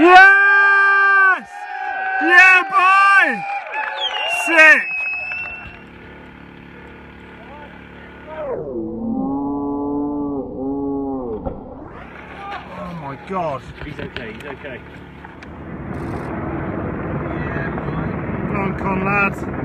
Yes! Yeah, boy! Sick! Oh my god. He's okay, he's okay. Come on, Con, lad.